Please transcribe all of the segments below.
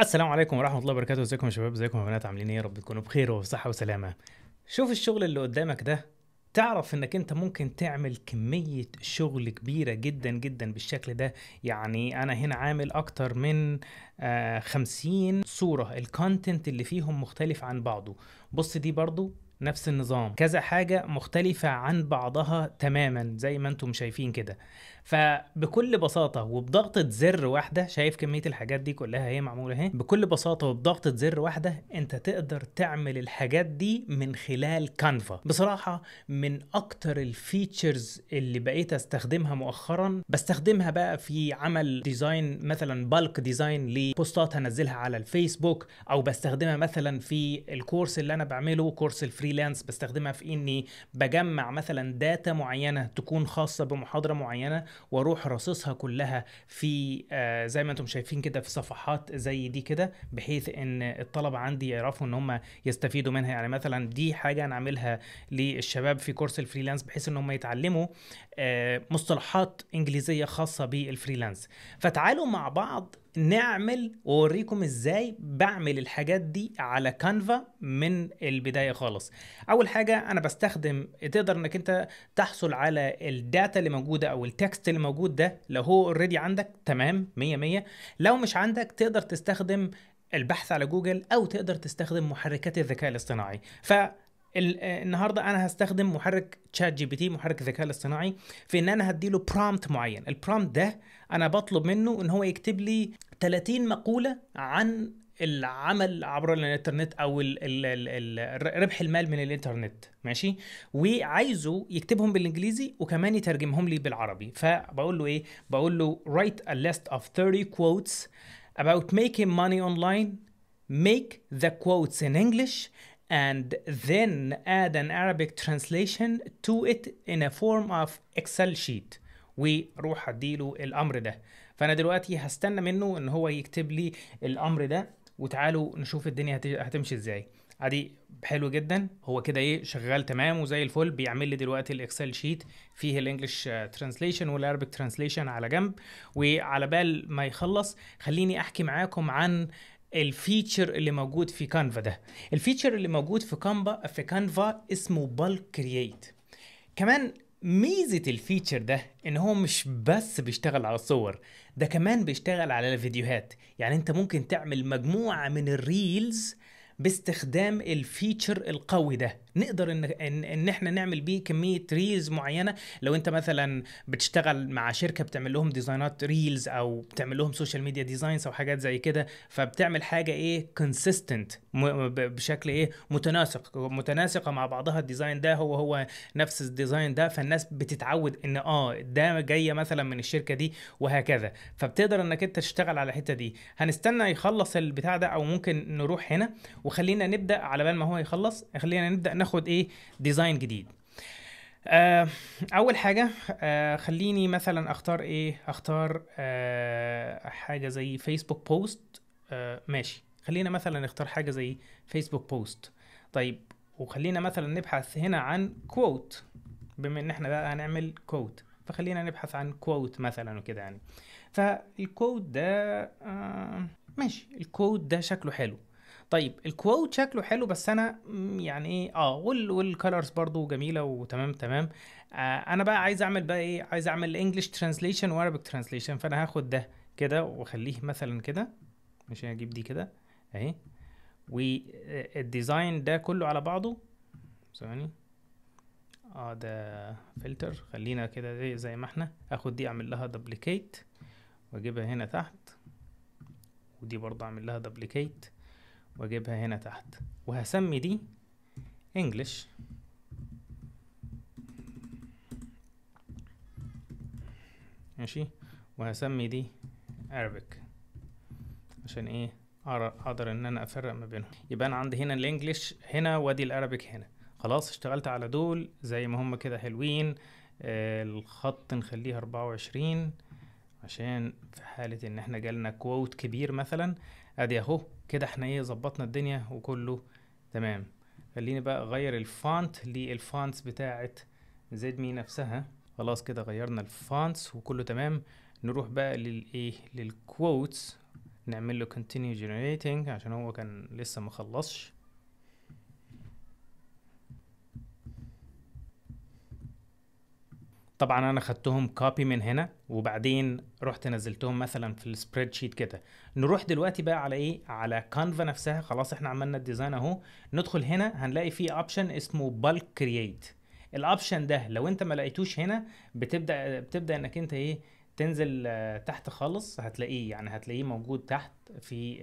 السلام عليكم ورحمة الله وبركاته. ازيكم يا شباب؟ ازيكم يا بنات؟ عاملين إيه؟ يا رب تكونوا بخير وبصحة وسلامة. شوف الشغل اللي قدامك ده. تعرف انك انت ممكن تعمل كمية شغل كبيرة جدا جدا بالشكل ده. يعني أنا هنا عامل أكتر من آه خمسين صورة. الكونتنت اللي فيهم مختلف عن بعضه. بص دي برضو نفس النظام. كذا حاجة مختلفة عن بعضها تماما زي ما أنتم شايفين كده. فبكل بساطة وبضغطة زر واحدة شايف كمية الحاجات دي كلها هي معمولة اهي. بكل بساطة وبضغطة زر واحدة انت تقدر تعمل الحاجات دي من خلال Canva بصراحة من أكتر ال features اللي بقيت أستخدمها مؤخرا. بستخدمها بقى في عمل design مثلا bulk design لبوستات هنزلها على الفيسبوك أو بستخدمها مثلا في ال course اللي أنا بعمله course ال freelance بستخدمها في إني بجمع مثلا data معينة تكون خاصة بمحاضرة معينة وأروح راصصها كلها في آه زي ما أنتم شايفين كده في صفحات زي دي كده بحيث إن الطلبة عندي يعرفوا إن هم يستفيدوا منها. يعني مثلا دي حاجة أنا عاملها للشباب في course ال freelance بحيث إن هم يتعلموا مصطلحات إنجليزية خاصة بال freelance. فتعالوا مع بعض نعمل وأوريكم إزاي بعمل الحاجات دي على Canva من البداية خالص. أول حاجة أنا بستخدم تقدر إنك أنت تحصل على ال data اللي موجودة أو ال text اللي موجود ده لو هو already عندك تمام 100 100 لو مش عندك تقدر تستخدم البحث على جوجل أو تقدر تستخدم محركات الذكاء الاصطناعي. ف النهارده أنا هستخدم محرك ChatGPT محرك الذكاء الاصطناعي في إن أنا هديله prompt معين. ال prompt ده أنا بطلب منه إن هو يكتب لي 30 مقولة عن العمل عبر الإنترنت أو ال ال ال ال ربح المال من الإنترنت. ماشي؟ وعايزه يكتبهم بالإنجليزي وكمان يترجمهم لي بالعربي. فبقول له إيه؟ بقول له write a list of 30 quotes about making money online. Make the quotes in English. And then add an Arabic translation to it in a form of Excel sheet. وروح أديله الأمر ده. فأنا دلوقتي هستنى منه إن هو يكتب لي الأمر ده وتعالوا نشوف الدنيا هتمشي إزاي. عادي حلو جدا. هو كده إيه شغال تمام وزي الفل. بيعمل لي دلوقتي ال Excel sheet فيه ال English translation وال Arabic translation على جنب. وعلى بال ما يخلص خليني أحكي معاكم عن ال feature اللي موجود في Canva ده. ال feature اللي موجود في Canva في Canva اسمه bulk create كمان ميزة ال feature ده إن هو مش بس بيشتغل على الصور ده كمان بيشتغل على الفيديوهات. يعني أنت ممكن تعمل مجموعة من ال reels باستخدام ال feature القوي ده. نقدر ان ان, إن إحنا نعمل بيه كمية reels معينة. لو أنت مثلا بتشتغل مع شركة بتعمل لهم ديزاينات reels أو بتعمل لهم social media designs أو حاجات زي كده فبتعمل حاجة إيه؟ consistent بشكل إيه؟ متناسق. متناسقة مع بعضها. ال design ده هو هو نفس ال design ده. فالناس بتتعود إن آه ده جاية مثلا من الشركة دي وهكذا. فبتقدر إنك أنت تشتغل على الحتة دي. هنستنى يخلص البتاع ده أو ممكن نروح هنا وخلينا نبدأ على بال ما هو يخلص خلينا نبدأ ناخد إيه design جديد. آه أول حاجة آه خليني مثلا أختار إيه أختار آه حاجة زي Facebook post ماشي. خلينا مثلا نختار حاجة زي Facebook post طيب وخلينا مثلا نبحث هنا عن quote بما إن إحنا بقى هنعمل quote فخلينا نبحث عن quote مثلا وكده يعني. فال quote ده آه ماشي. ال quote ده شكله حلو. طيب ال quote شكله حلو بس أنا يعني إيه آه وال وال colors برضو جميلة وتمام تمام. آه أنا بقى عايز أعمل بقى إيه عايز أعمل English translation و Arabic translation فأنا هاخد ده كده وأخليه مثلا كده. مش هجيب دي كده أهي. وال design ده كله على بعضه. ثواني. آه ده فلتر خلينا كده زي ما إحنا. اخد دي أعمل لها duplicate وأجيبها هنا تحت. ودي برضه أعمل لها duplicate واجيبها هنا تحت. وهسمي دي English ماشي؟ وهسمي دي Arabic. عشان إيه؟ أقدر إن أنا أفرق ما بينهم. يبقى أنا عندي هنا ال English هنا وأدي ال Arabic هنا. خلاص اشتغلت على دول زي ما هم كده حلوين. آه الخط نخليه أربعة وعشرين. عشان في حالة إن إحنا جالنا quote كبير مثلا أدي أهو كده إحنا إيه ظبطنا الدنيا وكله تمام. خليني بقى أغير ال font لل fonts بتاعت زد مي نفسها. خلاص كده غيرنا ال fonts وكله تمام. نروح بقى للايه لل quotes نعمل له continue generating عشان هو كان لسه ما خلصش. طبعا أنا خدتهم copy من هنا وبعدين رحت نزلتهم مثلا في ال spreadsheet كده. نروح دلوقتي بقى على إيه؟ على Canva نفسها. خلاص إحنا عملنا ال design أهو. ندخل هنا هنلاقي في option اسمه bulk create ال option ده لو أنت ما لقيتوش هنا بتبدأ بتبدأ إنك أنت إيه؟ تنزل آه، تحت خالص. هتلاقيه يعني هتلاقيه موجود تحت في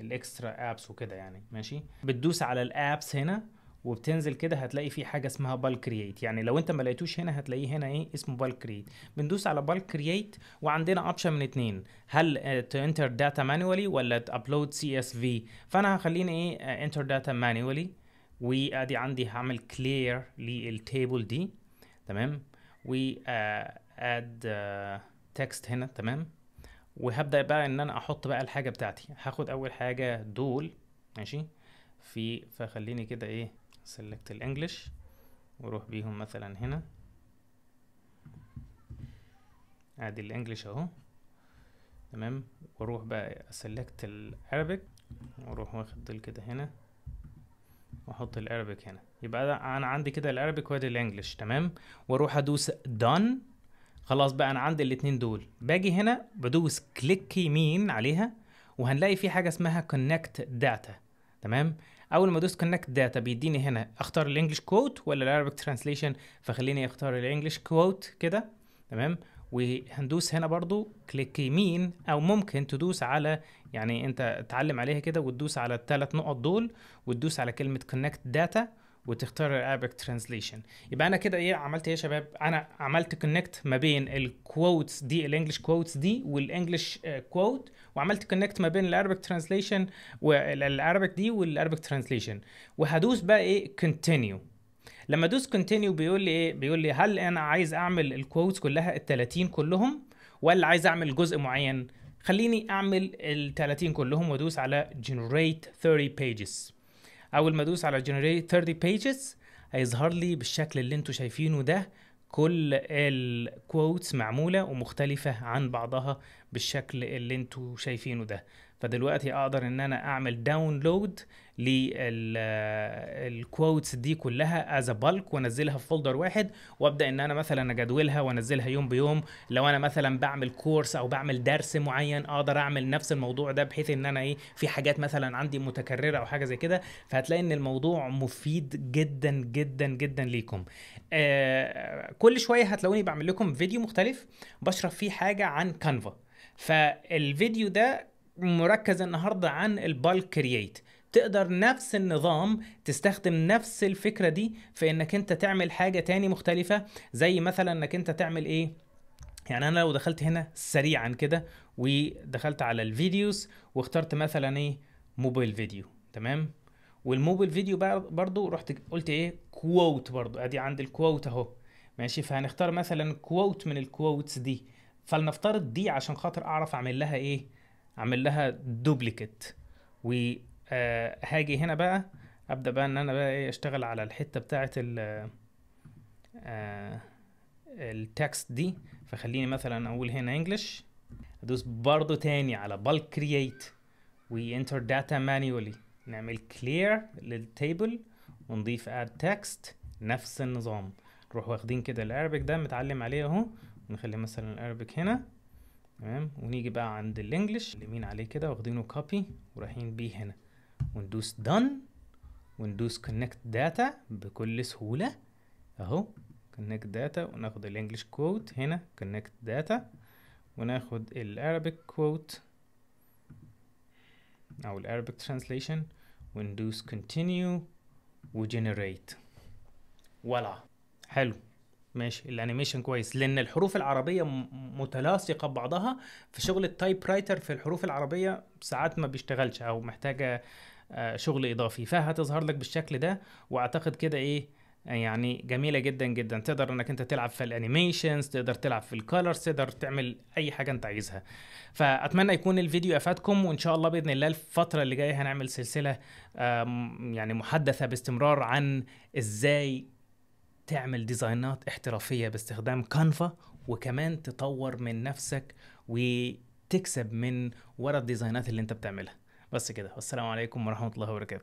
ال extra apps وكده يعني. ماشي؟ بتدوس على ال apps هنا. وبتنزل كده هتلاقي في حاجة اسمها bulk create يعني لو انت ما لقيتوش هنا هتلاقيه هنا إيه اسمه bulk create بندوس على bulk create وعندنا option من اتنين. هل enter data manually ولا upload CSV فأنا هخليني إيه enter data manually وادي عندي هعمل clear لل table دي. تمام؟ و add text هنا. تمام؟ وهبدأ بقى إن أنا أحط بقى الحاجة بتاعتي. هاخد أول حاجة دول. ماشي؟ في فخليني كده إيه select ال English وأروح بيهم مثلا هنا. أدي ال English أهو. تمام؟ وأروح بقى أ select ال Arabic وأروح واخد دول كده هنا. وأحط ال Arabic هنا. يبقى أنا عندي كده ال Arabic وأدي ال English تمام؟ وأروح أدوس done. خلاص بقى أنا عندي الاتنين دول. باجي هنا بدوس click يمين عليها وهنلاقي في حاجة اسمها connect data تمام؟ أول ما ادوس connect data بيديني هنا أختار ال English quote ولا ال Arabic translation فخليني أختار ال English quote كده تمام؟ وهندوس هنا برضو click يمين أو ممكن تدوس على يعني أنت تعلم عليها كده وتدوس على الثلاث نقط دول وتدوس على كلمة connect data وتختار ال Arabic translation يبقى أنا كده إيه عملت إيه يا شباب؟ أنا عملت connect ما بين ال quotes دي ال English quotes دي وال English quote وعملت connect ما بين ال Arabic translation وال Arabic دي وال Arabic translation وهدوس بقى إيه continue لما أدوس continue بيقول لي إيه؟ بيقول لي هل أنا عايز أعمل ال quotes كلها ال 30 كلهم ولا عايز أعمل جزء معين؟ خليني أعمل ال 30 كلهم وأدوس على generate 30 pages. اول ما ادوس على generate 30 pages. هيظهر لي بالشكل اللي أنتوا شايفينه ده. كل ال quotes معمولة ومختلفة عن بعضها بالشكل اللي أنتوا شايفينه ده. فدلوقتي أقدر إن أنا أعمل download لل quotes دي كلها as bulk وأنزلها في folder واحد وأبدأ إن أنا مثلا أجدولها وأنزلها يوم بيوم. لو أنا مثلا بعمل كورس أو بعمل درس معين أقدر أعمل نفس الموضوع ده بحيث إن أنا إيه في حاجات مثلا عندي متكررة أو حاجة زي كده. فهتلاقي إن الموضوع مفيد جدا جدا جدا ليكم. آه كل شوية هتلاقوني بعمل لكم فيديو مختلف بشرح فيه حاجة عن Canva فالفيديو ده مركز النهارده عن ال bulk create. تقدر نفس النظام تستخدم نفس الفكرة دي في إنك أنت تعمل حاجة تاني مختلفة زي مثلا إنك أنت تعمل إيه؟ يعني أنا لو دخلت هنا سريعا كده ودخلت على ال videos واخترت مثلا إيه؟ mobile video. تمام؟ وال mobile video برضو رحت قلت إيه؟ quote برضو. أدي عند ال quote أهو. ماشي؟ فهنختار مثلا quote من ال quotes دي. فلنفترض دي عشان خاطر أعرف أعمل لها إيه؟ اعمل لها duplicate و آه هنا بقى أبدأ بقى إن أنا بقى إيه أشتغل على الحتة بتاعه ال آه ال text دي. فخليني مثلا أقول هنا English أدوس برضو تاني على bulk create و enter data manually. نعمل clear لل table ونضيف add text. نفس النظام. نروح واخدين كده ال Arabic ده متعلم عليه أهو. ونخلي مثلا ال Arabic هنا. تمام؟ ونيجي بقى عند ال English اليمين عليه كده؟ واخدينه copy ورايحين بيه هنا. وندوس done وندوس connect data بكل سهولة. أهو connect data وناخد ال English quote هنا connect data وناخد ال Arabic quote أو ال Arabic translation وندوس continue و generate ولا حلو. ماشي. ال animation كويس. لأن الحروف العربية متلاصقة ببعضها في شغل ال typewriter في الحروف العربية ساعات ما بيشتغلش أو محتاجة شغل إضافي. فهتظهر لك بالشكل ده وأعتقد كده إيه يعني جميلة جدا جدا. تقدر إنك أنت تلعب في ال animations تقدر تلعب في ال colors تقدر تعمل أي حاجة أنت عايزها. فأتمنى يكون الفيديو أفادكم وإن شاء الله بإذن الله الفترة اللي جاية هنعمل سلسلة يعني محدثة باستمرار عن إزاي تعمل ديزاينات احترافية باستخدام Canva وكمان تطور من نفسك و تكسب من ورا الديزاينات اللي انت بتعملها. بس كده. والسلام عليكم ورحمة الله وبركاته.